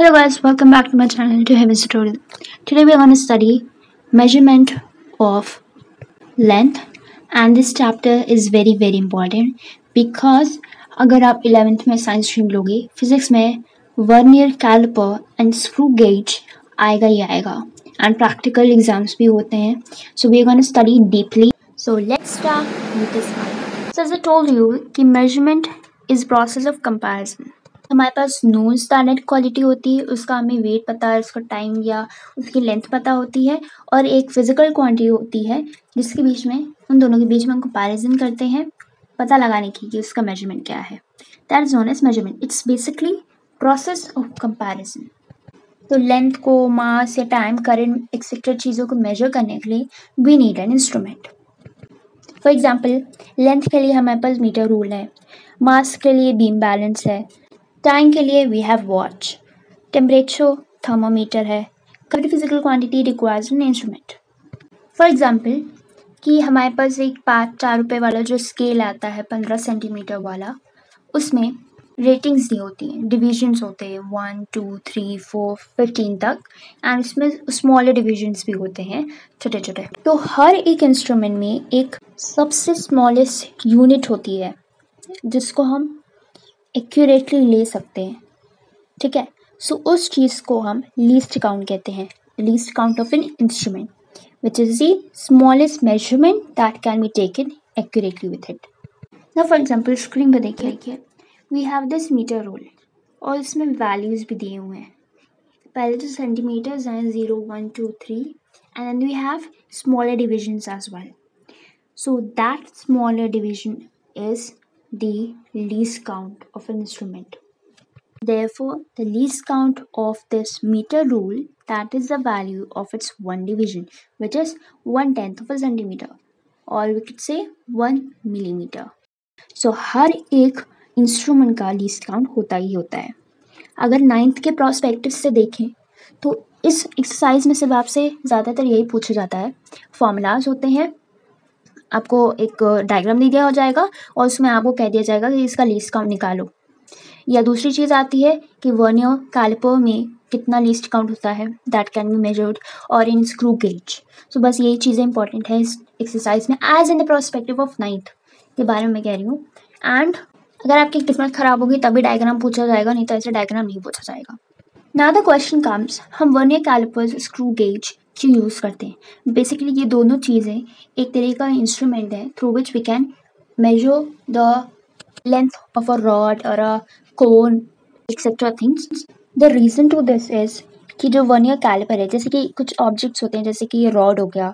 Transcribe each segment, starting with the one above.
Hello guys, welcome back to my channel to Heaven's Tutorial. Today we are going to study measurement of length and this chapter is very very important because अगर आप 11th में science stream लोगे physics में vernier calliper and screw gauge आएगा ही आएगा and practical exams भी होते हैं so we are to study deeply so let's start with this one so as I told you कि measurement is process of comparison हमारे पास नोन स्टैंडर्ड क्वालिटी होती है, उसका हमें वेट पता है, उसका टाइम या उसकी लेंथ पता होती है और एक फ़िज़िकल क्वांटिटी होती है, जिसके बीच में, उन दोनों के बीच में हम कंपैरिजन करते हैं, पता लगाने की कि उसका मेज़रमेंट क्या है। That is known as measurement it's basically process of comparison तो लेंथ को मास या टाइम करंट एक्सेट्रा चीज़ों को मेजर करने के लिए we need an instrument for example length के लिए हमारे पास मीटर रूल है। मास के लिए बीम बैलेंस है। टाइम के लिए we have watch temperature thermometer है. कभी physical quantity requires an instrument for example कि हमारे पास एक पाँच, चार रुपये वाला जो स्केल आता है, पंद्रह सेंटीमीटर वाला, उसमें रेटिंग्स दी होती हैं. डिविजन्स होते हैं. One two three four fifteen तक. एंड उसमें स्मॉलर डिविजन्स भी होते हैं. छोटे छोटे तो हर एक इंस्ट्रूमेंट में एक सबसे स्मॉलेस्ट यूनिट होती है, जिसको हम एक्यूरेटली ले सकते हैं। ठीक है? सो so, उस चीज़ को हम लीस्ट काउंट कहते हैं। Least count of an instrument which is the smallest measurement that can be taken accurately with it ना फॉर एग्ज़ाम्पल स्क्रीन पर देखिए। देखिए we have this metre rule और इसमें वैल्यूज़ भी दिए हुए हैं। पहले तो सेंटीमीटर्स हैं zero one two three and we have smaller divisions as well so that smaller division is the least count of an instrument. Therefore, the least count of this meter rule that is the value of its one division which is one tenth of a centimeter or we could say one millimeter. So हर एक instrument का least count होता ही होता है अगर ninth के prospective से देखें तो इस एक्सरसाइज में सिर्फ़ आपसे ज़्यादातर यही पूछा जाता है फॉर्मूलाज होते हैं आपको एक डायग्राम दे दिया हो जाएगा और उसमें आपको कह दिया जाएगा कि इसका लीस्ट काउंट निकालो। या दूसरी चीज़ आती है कि वर्नियर कैलिपर में कितना लीस्ट काउंट होता है दैट कैन बी मेजर्ड और इन स्क्रू गेज सो बस यही चीज़ें इंपॉर्टेंट है इस एक्सरसाइज में as in the prospective of ninth के बारे मैं कह रही हूँ। एंड अगर आपकी किस्मत ख़राब होगी, तभी डायग्राम पूछा जाएगा, नहीं तो ऐसे डायग्राम नहीं पूछा जाएगा। ना द क्वेश्चन कम्स हम वर्नियर कैलिपर्स स्क्रू गेज क्यों यूज़ करते हैं। बेसिकली ये दोनों चीज़ें एक तरह का इंस्ट्रूमेंट है through which we can measure the length of a rod और a cone etcetera things the reason to this is कि जो वर्नियर कैलिपर है, जैसे कि कुछ ऑब्जेक्ट्स होते हैं, जैसे कि ये रॉड हो गया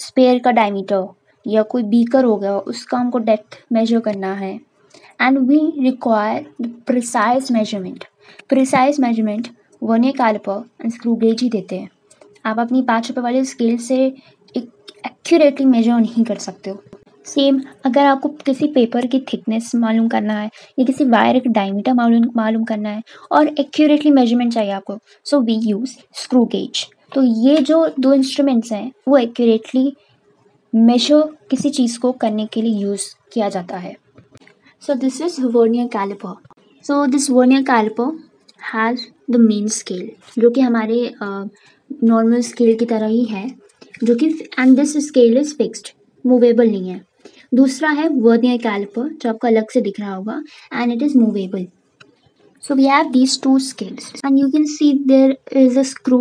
स्पेयर का डायमीटर या कोई बीकर हो गया, उसका हमको डेप्थ मेजर करना है। And we require the precise measurement precise measurement vernier calliper and screw gauge ही देते हैं। आप अपनी पाँच रुपये वाले स्केल से एक एक्यूरेटली मेजर नहीं कर सकते हो। सेम अगर आपको किसी पेपर की थिकनेस मालूम करना है, या किसी वायर का डायमीटर मालूम मालूम करना है, और एक्यूरेटली मेज़रमेंट चाहिए आपको so we use screw gauge तो ये जो दो इंस्ट्रूमेंट्स हैं, वो एक्यूरेटली मेजर किसी चीज़ को करने के लिए यूज़ किया जाता है। So this is vernier calliper so this vernier calliper has the main scale जो कि हमारे नॉर्मल स्केल की तरह ही है, जो कि and this scale is fixed movable नहीं है। दूसरा है वर्नियर कैलिपर, जो आपको अलग से दिख रहा होगा and it is movable so we have these two scales, and you can see there is a screw.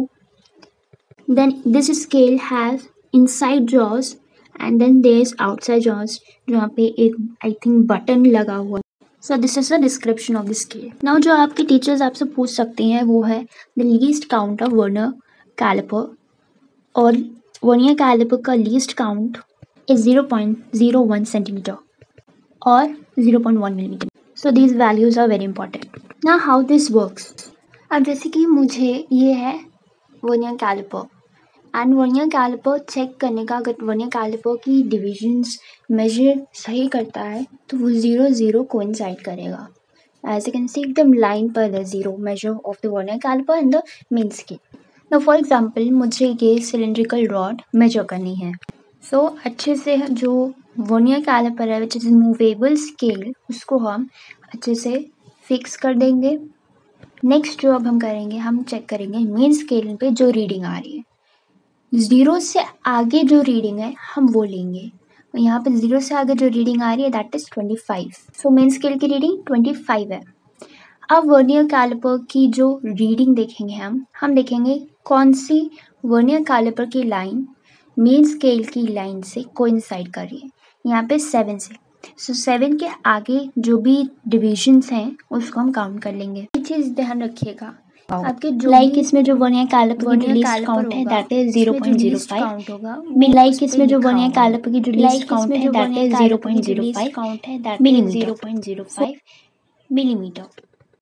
Then this scale has inside jaws, and then there is outside jaws, जहाँ पे एक आई थिंक बटन लगा हुआ so this is the description of the scale now जो आपके teachers आपसे पूछ सकते हैं, वो है the least count of vernier calliper और वर्नियर कैलिपर का least count is zero point zero one centimetre और zero point one millimetre so these values are very important ना हाउ दिस वर्क्स अब जैसे कि मुझे ये है vernier calliper and vernier calliper check करने का अगर वर्नियर कैलिपर की डिविजन्स मेजर सही करता है तो वो ज़ीरो ज़ीरो कोइंसाइड करेगा। एज यू कैन सी एकदम लाइन पर है zero measure of the vernier calliper in the main scale ना फॉर एग्जांपल मुझे ये सिलेंड्रिकल रॉड मेजर करनी है। सो so, अच्छे से जो वर्नियर कैलिपर है विच इज़ मूवेबल स्केल उसको हम अच्छे से फिक्स कर देंगे। नेक्स्ट जो अब हम करेंगे हम चेक करेंगे मेन स्केल पे जो रीडिंग आ रही है। ज़ीरो से आगे जो रीडिंग है हम वो लेंगे। यहाँ पे ज़ीरो से आगे जो रीडिंग आ रही है that is twenty five so main scale की रीडिंग ट्वेंटी फाइव है। अब वर्नियर कैलिपर की जो रीडिंग देखेंगे हम हम देखेंगे कौन सी वर्नियर कैलिपर की लाइन मेन स्केल की लाइन से कोइंसाइड कर रही है। यहाँ पे सेवन से। सो so, सेवन के आगे जो भी डिविजन्स हैं उसको हम काउंट कर लेंगे। ये चीज़ ध्यान रखिएगा। आपके जो लाइक इसमें जो वन ईयर कैलिपर की जो लिस्ट काउंट है दैट इज़ 0.05 होगा लाइक इसमें जो वन ईयर कैलिपर की जो लिस्ट काउंट है दैट इज़ 0.05 काउंट है दैट मिलीमीटर 0.05 मिलीमीटर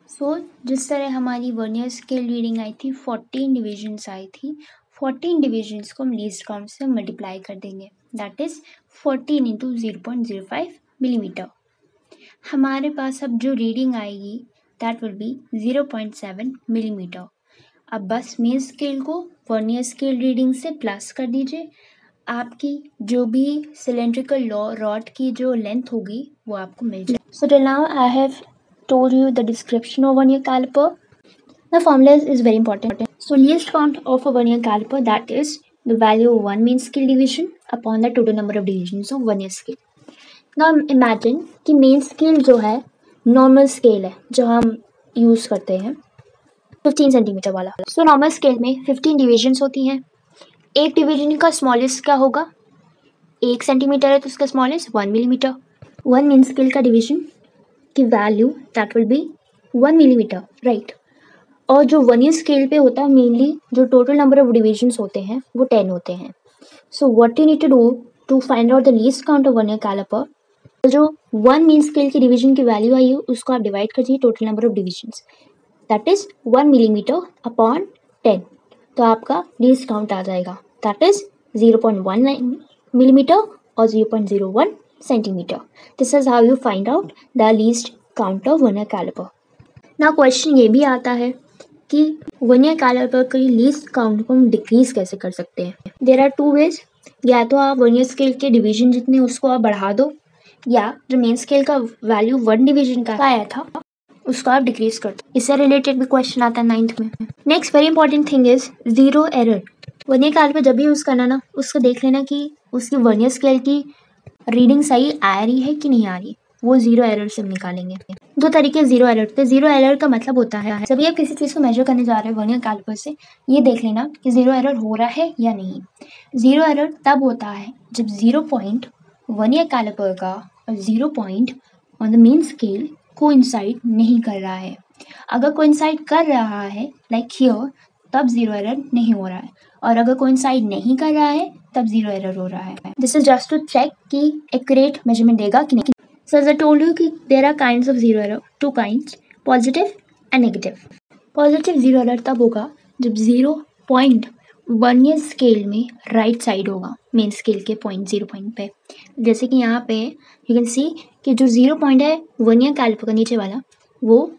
सो जिस तरह हमारी वर्नियर स्केल रीडिंग आई थी 14 डिविजन्स आई थी 14 डिविजन्स को हम लीस्ट काउंट से मल्टीप्लाई कर देंगे। That is 14 into zero point zero five millimetre हमारे पास अब जो रीडिंग आएगी be zero point seven millimetre अब बस मेन स्केल को वर्नियर स्केल रीडिंग से प्लस कर दीजिए आपकी जो भी सिलेंड्रिकल रॉड की जो लेंथ होगी वो आपको मिल जाए So till now I have told you the description of year caliper. The formula is, very important. So least count of a year caliper that is the value of one mean scale division upon the total number of divisions of year scale. Now imagine कि main scale जो है normal scale है, जो हम use करते हैं। 15 centimetre वाला। So normal scale में 15 डिविजन्स होती हैं। एक डिवीज़न का स्मॉलेस्ट क्या होगा? एक सेंटीमीटर है तो उसका smallest one millimetre one main scale का डिवीज़न की value that will be one millimetre right और जो वन ईयर स्केल पे होता है मेनली जो टोटल नंबर ऑफ़ डिविजन्स होते हैं, वो टेन होते हैं। So what you need to do to find out the least count of vernier calliper जो वन मीन स्केल की डिवीज़न की वैल्यू आई है, उसको आप डिवाइड कर दीजिए total number of divisions that is one millimetre upon ten तो आपका लीस्ट काउंट आ जाएगा. That is zero point one millimetre और zero point zero one centimetre this is how you find out the least count of one caliper ना question ये भी आता है कि वन ईयर कैलिपर की लीस्ट काउंट को हम डिक्रीज कैसे कर सकते हैं? देर आर टू वेज या तो आप वन ईयर स्केल के डिवीज़न जितने उसको आप बढ़ा दो या जो मेन स्केल का वैल्यू वन डिवीज़न का आया था, उसको आप डिक्रीज कर दो। इससे रिलेटेड भी क्वेश्चन आता है नाइन्थ में। Next very important thing is zero error vernier calliper पे जब भी यूज़ करना ना, उसको देख लेना कि उसकी वन ईयर स्केल की रीडिंग सही आ रही है कि नहीं आ रही। वो ज़ीरो एरर से हम निकालेंगे। दो तरीके ज़ीरो एरर हैं ज़ीरो एरर का मतलब होता है, जब आप किसी चीज़ को मेजर करने जा रहे हैं वन ईयर कैलिपर से, ये देख लेना कि ज़ीरो एरर हो रहा है या नहीं। ज़ीरो एरर तब होता है जब zero point vernier calliper का और zero point on the main scale को नहीं कर रहा है। अगर को कर रहा है लाइक like हियर तब ज़ीरो एरर नहीं हो रहा है। और अगर को नहीं कर रहा है, तब ज़ीरो एरर हो रहा है। This is just to check कि एक्यूरेट मेज़रमेंट देगा कि नहीं। So as I told you कि there are kind of zero error two kind positive and negative positive zero error तब होगा जब zero point vernier scale में right right side होगा मेन स्केल के पॉइंट ज़ीरो पॉइंट पे। जैसे कि यहाँ पे यू कैन सी कि जो ज़ीरो पॉइंट है वन ईयर कैलिपर का नीचे वाला, वो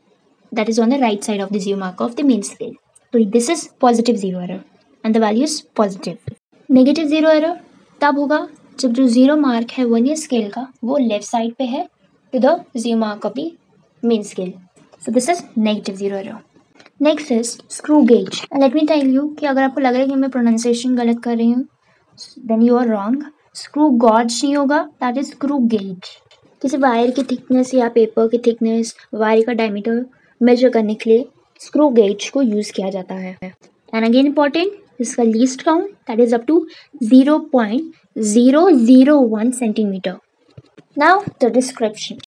that is on the right side of the zero mark of the main scale तो this is positive zero error and the value is positive negative zero error तब होगा जब जो ज़ीरो मार्क है वन ईयर स्केल का, वो left side पे है to the zero mark of the main scale so this is negative zero error next is screw gauge let me tell you कि अगर आपको लग रहा है कि मैं प्रोनाउंसिएशन गलत कर रही हूँ then you are wrong screw gauge नहीं होगा दैट इज़ स्क्रू गेज किसी वायर की थिकनेस या पेपर की थिकनेस वायर का डायमीटर मेजर करने के लिए स्क्रू गेज को यूज़ किया जाता है। एंड अगेन इंपॉर्टेंट इसका least count that is up to zero point zero zero one centimetre now the description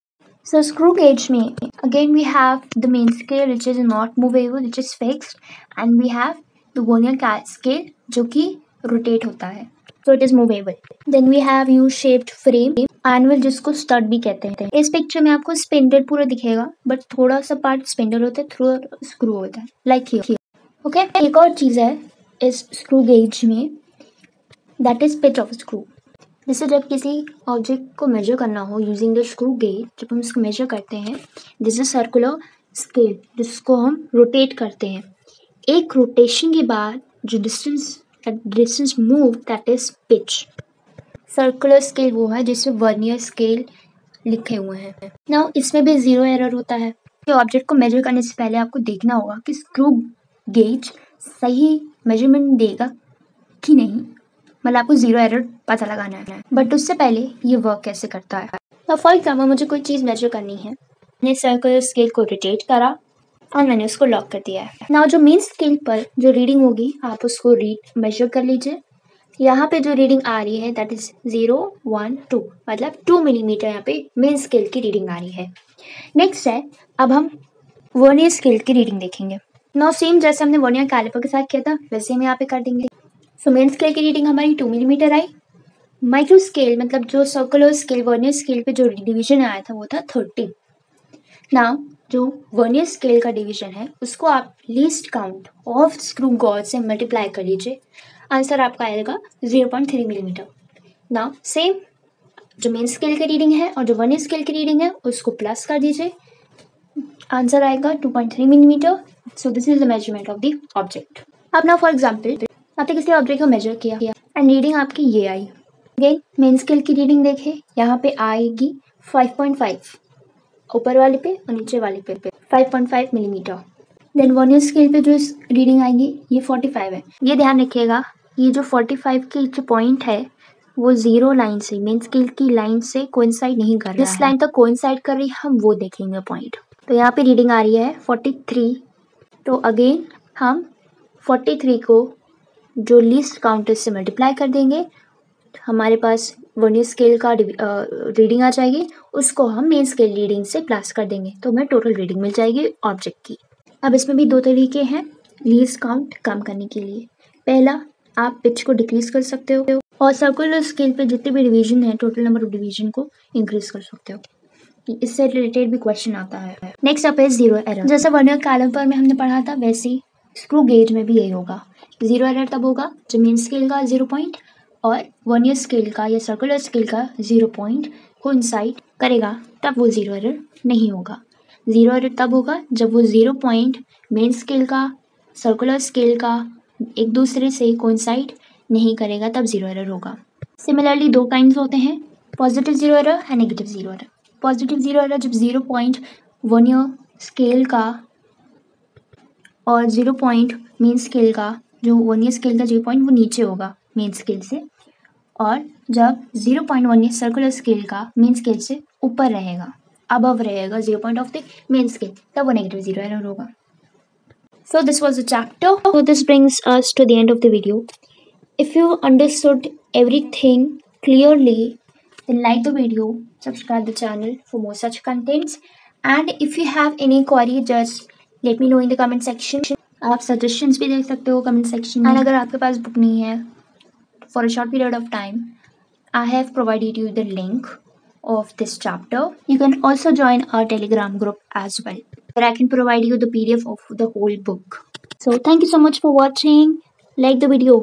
So screw gauge में again we have the main scale which is not movable which is fixed and we have the vernier scale जो कि rotate होता है so it is movable then we have U shaped frame anvil जिसको stud भी कहते हैं इस picture में आपको spindle पूरा दिखेगा बट थोड़ा सा पार्ट spindle होता है थोड़ा स्क्रू होता है लाइक here ओके एक और चीज़ है इस स्क्रू गेज में that is pitch of screw जैसे जब किसी ऑब्जेक्ट को मेजर करना हो यूजिंग द स्क्रू गेज जब हम इसको मेजर करते हैं दिस इज़ सर्कुलर स्केल जिसको हम रोटेट करते हैं। एक रोटेशन के बाद जो distance distance move that is pitch circular scale वो है जिसमें वर्नियर स्केल लिखे हुए हैं। ना इसमें भी ज़ीरो एरर होता है। ऑब्जेक्ट को मेजर करने से पहले आपको देखना होगा कि स्क्रू गेज सही मेज़रमेंट देगा कि नहीं। मतलब आपको ज़ीरो एरर पता लगाना है। बट उससे पहले ये वर्क कैसे करता है? फॉर एग्ज़ाम्पल मुझे कोई चीज़ मेजर करनी है। मैंने सर्कुलर स्केल को रोटेट करा और मैंने उसको लॉक कर दिया है। ना जो मेन स्केल पर जो रीडिंग होगी, आप उसको रीड मेजर कर लीजिए। यहाँ पे जो रीडिंग आ रही है that is zero one two मतलब टू मिलीमीटर यहाँ पे मेन स्केल की रीडिंग आ रही है। नेक्स्ट है, अब हम वर्नियर स्केल की रीडिंग देखेंगे। नौ सेम जैसे हमने वर्नियर कैलिपर के साथ किया था, वैसे हम यहाँ पे कर देंगे। सो मेन स्केल की रीडिंग हमारी टू मिलीमीटर आई। माइक्रो स्केल मतलब जो सर्कुलर स्केल वर्नियर स्केल पे जो डिवीज़न आया था, वो था थर्टी ना जो वर्नियर स्केल का डिवीज़न है, उसको आप least count of screw gauge से मल्टीप्लाई कर लीजिए। आंसर आपका आएगा ज़ीरो पॉइंट थ्री मिलीमीटर ना सेम जो मेन स्केल की रीडिंग है और जो वर्नियर स्केल की रीडिंग है, उसको प्लस कर दीजिए। आंसर आएगा two point three millimetre so this is the measurement of the object अब ना फॉर एग्ज़ाम्पल आपने किसी ऑब्जेक्ट को मेजर किया। एंड रीडिंग आपकी ये आई। अगेन मेन स्केल की रीडिंग देखे। यहाँ पे आएगी फाइव पॉइंट फाइव ऊपर वाले पे और नीचे वाले पे पे। 5.5 मिलीमीटर देन वर्नियर स्केल पे जो रीडिंग आएगी ये 45 है। ये ध्यान रखिएगा ये जो 45 की जो पॉइंट है वो ज़ीरो लाइन से मेन स्केल की लाइन से कोइंसाइड नहीं कर रहा जिस लाइन तक कोइंसाइड कर रही है हम वो देखेंगे पॉइंट तो यहाँ पे रीडिंग आ रही है 43 तो अगेन हम 43 को जो लीस्ट काउंटर से मल्टीप्लाई कर देंगे, हमारे पास वर्नियर स्केल का रीडिंग आ जाएगी, उसको हम मेन स्केल रीडिंग से प्लस कर देंगे। तो हमें टोटल रीडिंग मिल जाएगी ऑब्जेक्ट की। अब इसमें भी दो तरीके हैं लीज काउंट कम करने के लिए। पहला, आप पिच को डिक्रीज कर सकते हो और सर्कुलर स्केल पे जितने भी डिवीज़न है टोटल नंबर ऑफ़ डिवीज़न को इंक्रीज कर सकते हो। इससे रिलेटेड भी क्वेश्चन आता है। नेक्स्ट अप है ज़ीरो एरर जैसे वर्नियर कैलिपर में हमने पढ़ा था, वैसे स्क्रू गेज में भी यही होगा। ज़ीरो एरर तब होगा जब मेन स्केल का ज़ीरो पॉइंट और वन ईयर स्केल का या सर्कुलर स्केल का ज़ीरो पॉइंट को इंसाइड करेगा, तब वो ज़ीरो एरर नहीं होगा। ज़ीरो एरर तब होगा जब वो ज़ीरो पॉइंट मेन स्केल का सर्कुलर स्केल का एक दूसरे से कोइंसाइड नहीं करेगा, तब ज़ीरो एरर होगा। सिमिलरली दो काइंड्स होते हैं positive zero error and negative zero error. Positive zero error जब ज़ीरो पॉइंट वर्नियर स्केल का और ज़ीरो पॉइंट मेन स्केल का जो वन ईयर स्केल का ज़ीरो पॉइंट वो नीचे होगा मेन स्केल से। और जब zero point vernier circular scale का मेन स्केल से ऊपर रहेगा अबव रहेगा zero point of the main scale तब वो नेगेटिव ज़ीरो एरर होगा। So this was a chapter so this brings us to the end of the video if you understood everything clearly then like the video, subscribe the channel for more such contents. And if you have any query, just let me know in the comment section. आप suggestions भी देख सकते हो comment section में। अगर आपके पास book नहीं है for a short period of time I have provided you the link of this chapter you can also join our Telegram group as well I can provide you the P D F of the whole book so thank you so much for watching like the video